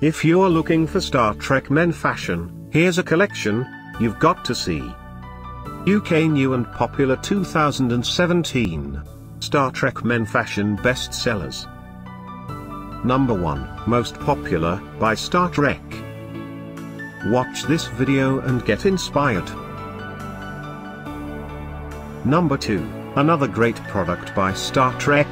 If you're looking for Star Trek men fashion, here's a collection you've got to see. UK new and popular 2017 Star Trek men fashion bestsellers. Number 1 Most popular by Star Trek. Watch this video and get inspired. Number 2 Another great product by Star Trek.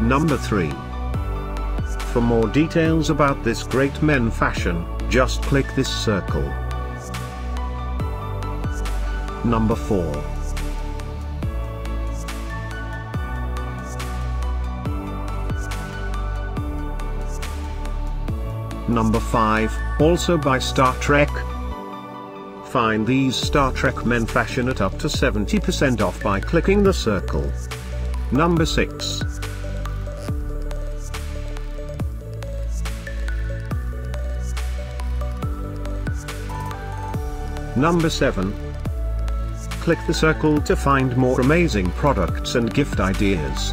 Number 3. For more details about this great men fashion, just click this circle. Number 4. Number 5, also by Star Trek. Find these Star Trek men fashion at up to 70% off by clicking the circle. Number 6. Number 7. Click the circle to find more amazing products and gift ideas.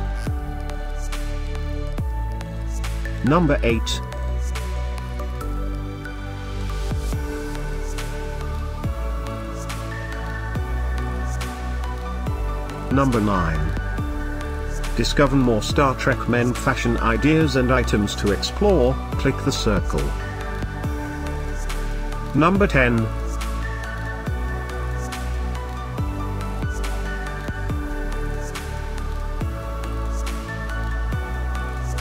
Number 8. Number 9. Discover more Star Trek men fashion ideas and items to explore, click the circle. Number 10.